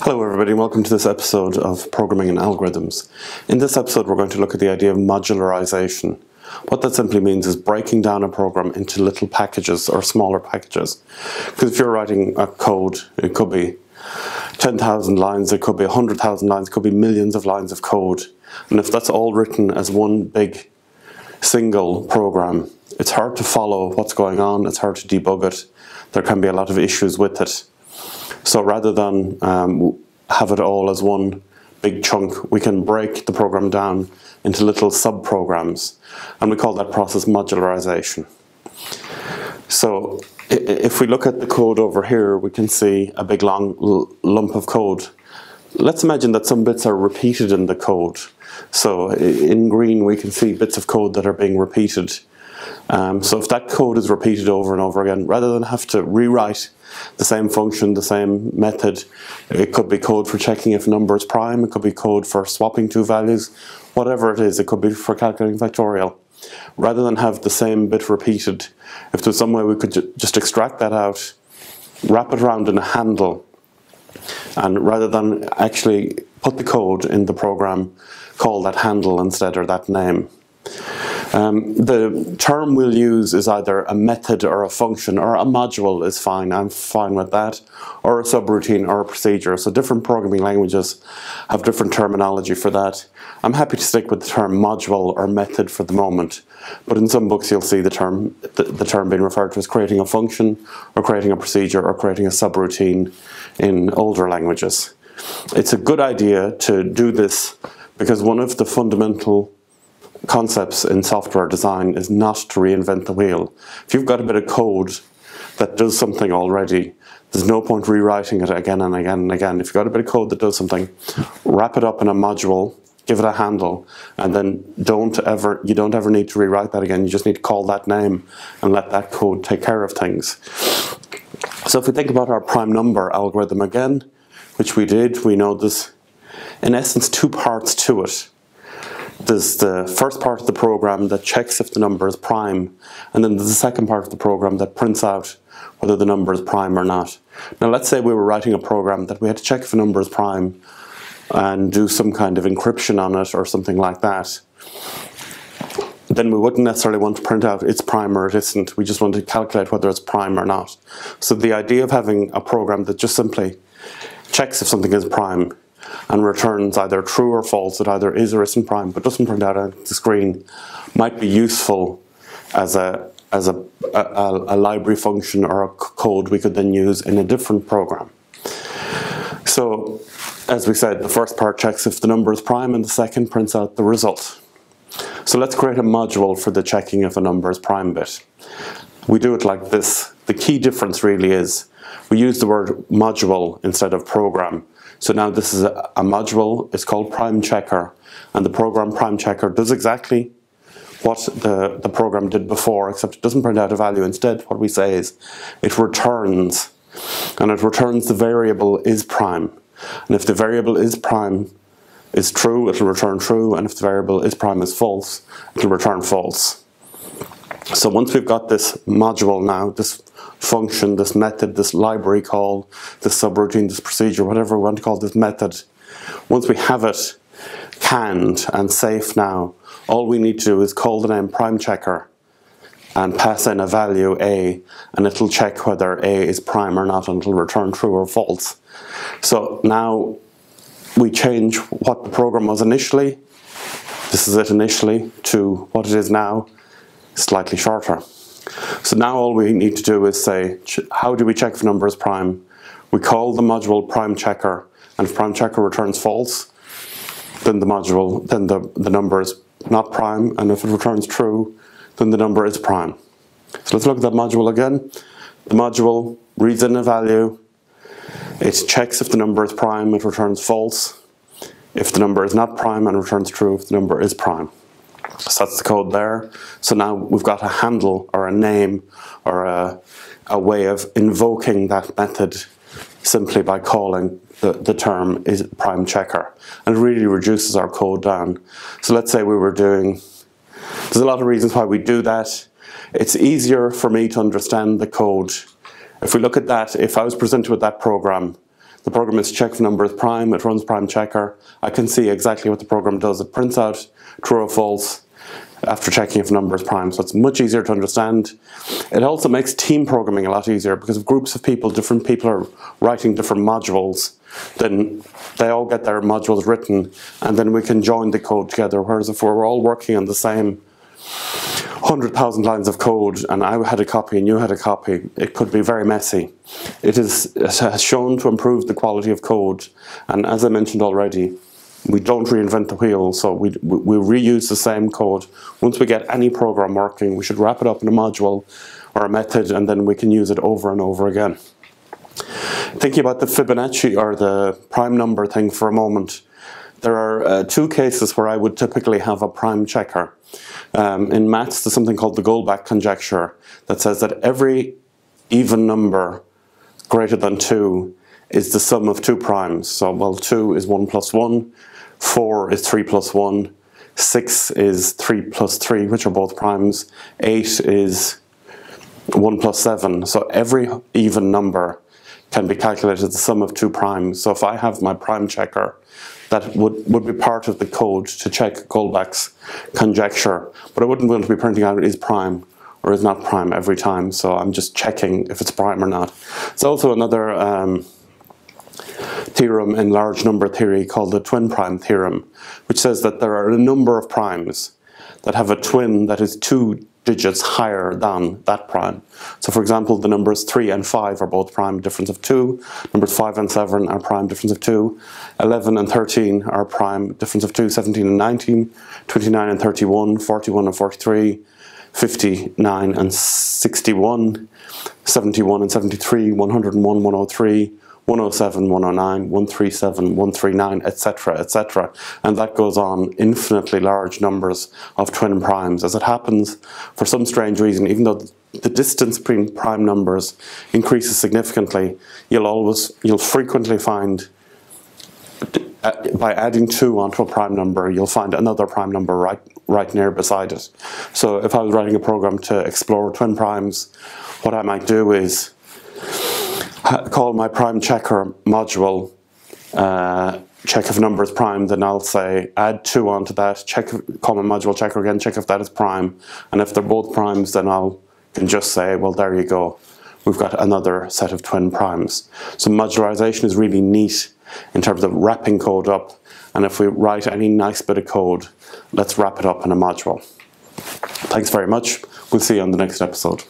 Hello everybody and welcome to this episode of Programming and Algorithms. In this episode we're going to look at the idea of modularization. What that simply means is breaking down a program into little packages or smaller packages. Because if you're writing a code, it could be 10,000 lines, it could be 100,000 lines, it could be millions of lines of code. And if that's all written as one big single program, it's hard to follow what's going on, it's hard to debug it, there can be a lot of issues with it. So rather than um, have it all as one big chunk, we can break the program down into little sub-programs, and we call that process modularization. So if we look at the code over here, we can see a big long lump of code. Let's imagine that some bits are repeated in the code. So in green, we can see bits of code that are being repeated. Um, so if that code is repeated over and over again, rather than have to rewrite the same function, the same method, it could be code for checking if a number is prime, it could be code for swapping two values, whatever it is, it could be for calculating factorial. Rather than have the same bit repeated, if there's some way we could ju just extract that out, wrap it around in a handle, and rather than actually put the code in the program, call that handle instead or that name. Um, the term we'll use is either a method or a function or a module is fine, I'm fine with that, or a subroutine or a procedure. So different programming languages have different terminology for that. I'm happy to stick with the term module or method for the moment, but in some books you'll see the term, the, the term being referred to as creating a function or creating a procedure or creating a subroutine in older languages. It's a good idea to do this because one of the fundamental concepts in software design is not to reinvent the wheel. If you've got a bit of code that does something already, there's no point rewriting it again and again and again. If you've got a bit of code that does something, wrap it up in a module, give it a handle, and then don't ever, you don't ever need to rewrite that again. You just need to call that name and let that code take care of things. So if we think about our prime number algorithm again, which we did, we know there's in essence two parts to it there's the first part of the program that checks if the number is prime, and then there's the second part of the program that prints out whether the number is prime or not. Now let's say we were writing a program that we had to check if a number is prime and do some kind of encryption on it or something like that. Then we wouldn't necessarily want to print out it's prime or it isn't. We just want to calculate whether it's prime or not. So the idea of having a program that just simply checks if something is prime and returns either true or false, it either is or isn't prime, but doesn't print out on the screen, might be useful as a as a, a, a library function or a code we could then use in a different program. So, as we said, the first part checks if the number is prime and the second prints out the result. So let's create a module for the checking if a number is prime bit. We do it like this. The key difference really is we use the word module instead of program so now this is a, a module, it's called Prime Checker, and the program Prime Checker does exactly what the, the program did before, except it doesn't print out a value. Instead, what we say is it returns, and it returns the variable is prime. And if the variable is prime is true, it'll return true, and if the variable is prime is false, it'll return false. So once we've got this module now, this function, this method, this library call, this subroutine, this procedure, whatever we want to call this method. Once we have it canned and safe now, all we need to do is call the name prime checker and pass in a value a and it'll check whether a is prime or not and it'll return true or false. So now we change what the program was initially, this is it initially, to what it is now, slightly shorter. So now all we need to do is say, how do we check if number is prime? We call the module prime checker, and if prime checker returns false, then the module, then the, the number is not prime, and if it returns true, then the number is prime. So let's look at that module again. The module reads in a value, it checks if the number is prime, it returns false. If the number is not prime and returns true, if the number is prime. So that's the code there. So now we've got a handle or a name or a, a way of invoking that method simply by calling the, the term is prime checker. And it really reduces our code down. So let's say we were doing, there's a lot of reasons why we do that. It's easier for me to understand the code. If we look at that, if I was presented with that program, The program is check if number is prime, it runs prime checker. I can see exactly what the program does. It prints out true or false after checking if a number is prime, so it's much easier to understand. It also makes team programming a lot easier because if groups of people, different people are writing different modules, then they all get their modules written and then we can join the code together. Whereas if we're all working on the same 100,000 lines of code and I had a copy and you had a copy, it could be very messy. It, is, it has shown to improve the quality of code and as I mentioned already, we don't reinvent the wheel, so we, we reuse the same code. Once we get any program working, we should wrap it up in a module or a method and then we can use it over and over again. Thinking about the Fibonacci or the prime number thing for a moment, there are uh, two cases where I would typically have a prime checker. Um, in maths, there's something called the Goldbach conjecture that says that every even number greater than 2 is the sum of two primes. So, well, 2 is 1 plus 1, 4 is 3 plus 1, 6 is 3 plus 3, which are both primes, 8 is 1 plus 7. So every even number can be calculated as the sum of two primes. So if I have my prime checker, that would, would be part of the code to check Goldbach's conjecture, but I wouldn't want to be printing out is prime or is not prime every time, so I'm just checking if it's prime or not. It's also another um, theorem in large number theory called the twin prime theorem, which says that there are a number of primes that have a twin that is two digits higher than that prime. So for example, the numbers 3 and 5 are both prime difference of 2, numbers 5 and 7 are prime difference of 2, 11 and 13 are prime difference of 2, 17 and 19, 29 and 31, 41 and 43, 59 and 61, 71 and 73, 101, 103, 107, 109, 137, 139, etc., etc. And that goes on infinitely large numbers of twin primes. As it happens, for some strange reason, even though the distance between prime numbers increases significantly, you'll always, you'll frequently find by adding 2 onto a prime number, you'll find another prime number right, right near beside it. So if I was writing a program to explore twin primes, what I might do is call my prime checker module uh, check if number is prime, then I'll say add two onto that, check, my module checker again, check if that is prime, and if they're both primes, then I'll can just say, well, there you go. We've got another set of twin primes. So modularization is really neat in terms of wrapping code up, and if we write any nice bit of code, let's wrap it up in a module. Thanks very much. We'll see you on the next episode.